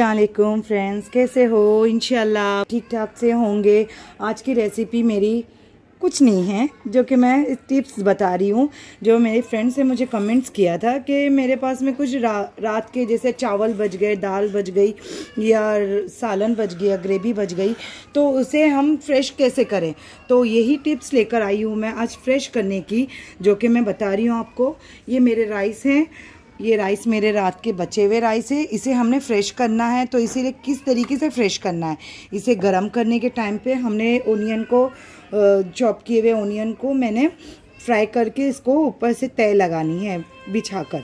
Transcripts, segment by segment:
अलैक्म friends कैसे हो? इनशाला ठीक ठाक से होंगे। आज की रेसिपी मेरी कुछ नहीं है जो कि मैं टिप्स बता रही हूँ। जो मेरे फ्रेंड से मुझे कमेंट्स किया था कि मेरे पास में कुछ रा, रात के जैसे चावल बच गए दाल बच गई या सालन बच गया ग्रेवी बच गई तो उसे हम फ्रेश कैसे करें? तो यही टिप्स लेकर आई हूँ मैं आज फ्रेश करने की जो कि मैं बता रही हूँ आपको। ये मेरे राइस हैं। ये राइस मेरे रात के बचे हुए राइस है। इसे हमने फ्रेश करना है तो इसीलिए किस तरीके से फ्रेश करना है? इसे गरम करने के टाइम पे हमने ओनियन को चॉप किए हुए ओनियन को मैंने फ्राई करके इसको ऊपर से तय लगानी है, बिछाकर।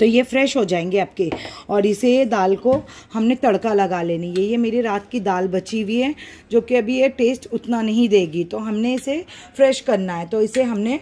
तो ये फ्रेश हो जाएँगे आपके। और इसे दाल को हमने तड़का लगा लेनी है। ये मेरी रात की दाल बची हुई है, जो कि अभी ये टेस्ट उतना नहीं देगी। तो हमने इसे फ्रेश करना है। तो इसे हमने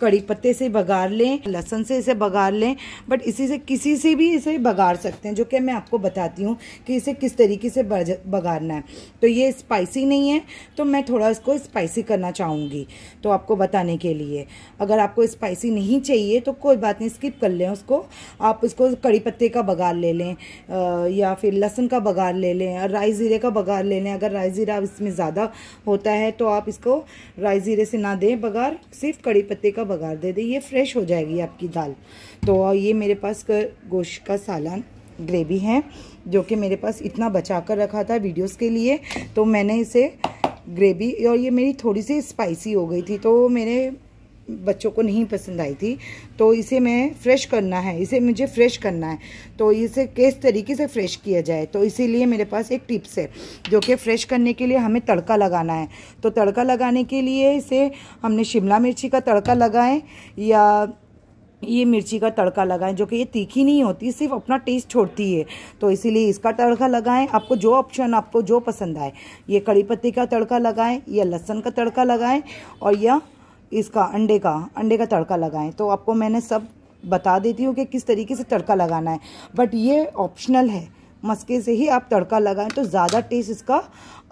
कड़ी पत्ते से बघार लें, लहसन से इसे बघार लें बट इसी से, किसी से भी इसे बघार सकते हैं, जो कि मैं आपको बताती हूँ कि इसे किस तरीके से बघारना है। तो ये स्पाइसी नहीं है तो मैं थोड़ा इसको स्पाइसी करना चाहूँगी तो आपको बताने के लिए। अगर आपको स्पाइसी नहीं चाहिए तो कोई बात नहीं स्किप कर लें उसको। आप इसको कड़ी पत्ते का बघार ले लें या फिर लहसुन का बघार ले लें, और राई ज़ीरे का बघार ले लें। अगर राई ज़ीरा इसमें ज़्यादा होता है तो आप इसको राई ज़ीरे से ना दें, बघार सिर्फ़ कड़ी पत्ते का बघार दे दें। ये फ्रेश हो जाएगी आपकी दाल। तो ये मेरे पास गोश्त का सालन ग्रेवी है, जो कि मेरे पास इतना बचा कर रखा था वीडियोस के लिए। तो मैंने इसे ग्रेवी, और ये मेरी थोड़ी सी स्पाइसी हो गई थी तो मेरे बच्चों को नहीं पसंद आई थी तो इसे मैं फ्रेश करना है, इसे मुझे फ्रेश करना है तो इसे किस तरीके से फ्रेश किया जाए? तो इसीलिए मेरे पास एक टिप्स है, जो कि फ्रेश करने के लिए हमें तड़का लगाना है। तो तड़का लगाने के लिए इसे हमने शिमला मिर्ची का तड़का लगाएँ, या ये मिर्ची का तड़का लगाएँ, जो कि ये तीखी नहीं होती, सिर्फ़ अपना टेस्ट छोड़ती है। तो इसीलिए इसका तड़का लगाएँ, आपको जो ऑप्शन आपको जो पसंद आए, ये कड़ी पत्ती का तड़का लगाएँ, या लहसन का तड़का लगाएँ, और या इसका अंडे का अंडे का तड़का लगाएँ। तो आपको मैंने सब बता देती हूँ कि किस तरीके से तड़का लगाना है। बट ये ऑप्शनल है। मस्के से ही आप तड़का लगाएँ तो ज़्यादा टेस्ट इसका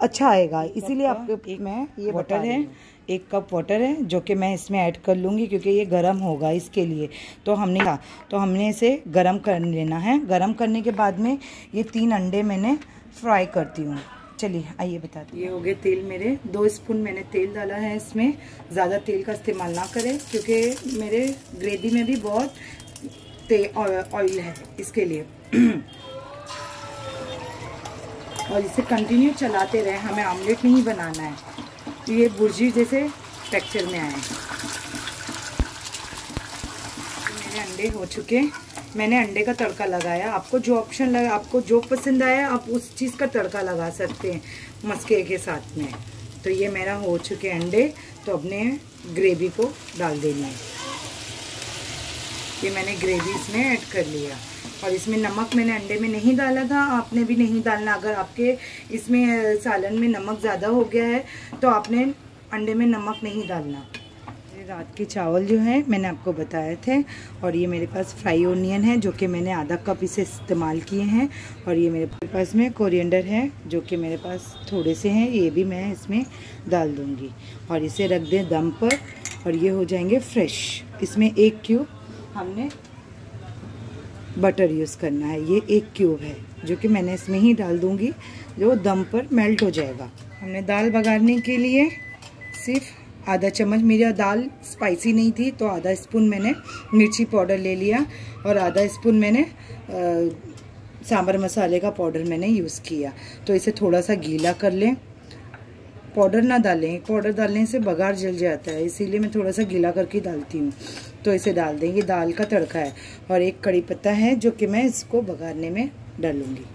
अच्छा आएगा। इसीलिए आपके मैं ये वाटर है एक कप वाटर है जो कि मैं इसमें ऐड कर लूँगी क्योंकि ये गर्म होगा इसके लिए। तो हमने कहा तो हमने इसे गर्म कर लेना है। गर्म करने के बाद में ये तीन अंडे मैंने फ्राई करती हूँ। चलिए, आइए बताते ये हो गए तेल मेरे। दो स्पून मैंने तेल डाला है इसमें। ज़्यादा तेल का इस्तेमाल ना करें, क्योंकि मेरे ग्रेवी में भी बहुत ऑयल है इसके लिए। और इसे कंटिन्यू चलाते रहे। हमें आमलेट नहीं बनाना है। तो ये बुर्जी जैसे टेक्सचर में आए मेरे अंडे हो चुके मैंने अंडे का तड़का लगाया। आपको जो ऑप्शन लगा, आपको जो पसंद आया, आप उस चीज़ का तड़का लगा सकते हैं मस्के के साथ में। तो ये मेरा हो चुके अंडे। तो अपने ग्रेवी को डाल देना है। ये मैंने ग्रेवी इसमें ऐड कर लिया। और इसमें नमक मैंने अंडे में नहीं डाला था। आपने भी नहीं डालना। अगर आपके इसमें सालन में नमक ज़्यादा हो गया है तो आपने अंडे में नमक नहीं डालना। रात के चावल जो हैं, मैंने आपको बताए थे, और ये मेरे पास फ्राई ओनियन है, जो कि मैंने आधा कप इसे इस्तेमाल किए हैं, और ये मेरे पास में कोरिएंडर है, जो कि मेरे पास थोड़े से हैं, ये भी मैं इसमें डाल दूँगी। और इसे रख दें दम पर, और ये हो जाएँगे फ्रेश। इसमें एक क्यूब हमने बटर यूज़ करना है, ये एक क्यूब है, जो कि मैंने इसमें ही डाल दूँगी, जो दम पर मेल्ट हो जाएगा। हमने दाल बघारने के लिए सिर्फ़ आधा चम्मच, मेरी दाल स्पाइसी नहीं थी तो आधा स्पून मैंने मिर्ची पाउडर ले लिया और आधा स्पून मैंने सांभर मसाले का पाउडर मैंने यूज़ किया। तो इसे थोड़ा सा गीला कर लें। पाउडर ना डालें। पाउडर डालने से बघार जल जाता है, इसीलिए मैं थोड़ा सा गीला करके डालती हूँ। तो इसे डाल देंगे। दाल का तड़का है और एक कड़ी पत्ता है, जो कि मैं इसको बघारने में डालूँगी।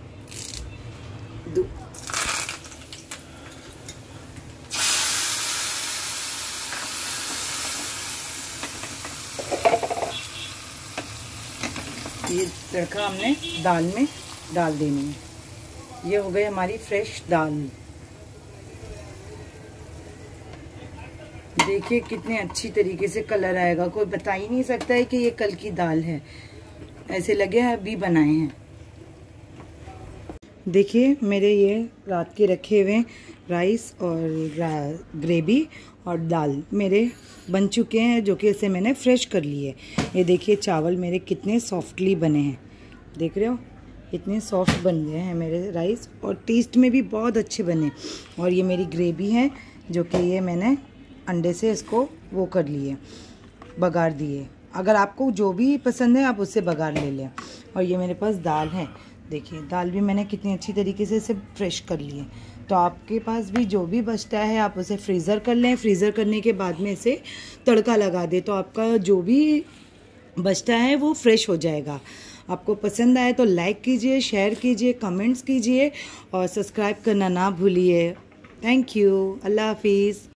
ये तड़का हमने दाल में डाल देनी है। ये हो गई हमारी फ्रेश दाल। देखिए कितने अच्छी तरीके से कलर आएगा। कोई बता ही नहीं सकता है कि ये कल की दाल है। ऐसे लगे अभी बनाए हैं। देखिए, मेरे ये रात के रखे हुए राइस और ग्रेवी और दाल मेरे बन चुके हैं, जो कि इसे मैंने फ्रेश कर लिए ये देखिए, चावल मेरे कितने सॉफ्टली बने हैं। देख रहे हो? इतने सॉफ्ट बन गए हैं मेरे राइस और टेस्ट में भी बहुत अच्छे बने। और ये मेरी ग्रेवी है, जो कि ये मैंने अंडे से इसको वो कर लिए, बघार दिए। अगर आपको जो भी पसंद है, आप उससे बघार ले लें। और ये मेरे पास दाल है। देखिए, दाल भी मैंने कितनी अच्छी तरीके से इसे फ्रेश कर ली है तो आपके पास भी जो भी बचता है, आप उसे फ्रीज़र कर लें। फ्रीज़र करने के बाद में इसे तड़का लगा दें तो आपका जो भी बचता है, वो फ्रेश हो जाएगा। आपको पसंद आए तो लाइक कीजिए शेयर कीजिए कमेंट्स कीजिए और सब्सक्राइब करना ना भूलिए। थैंक यू अल्लाह हाफिज़।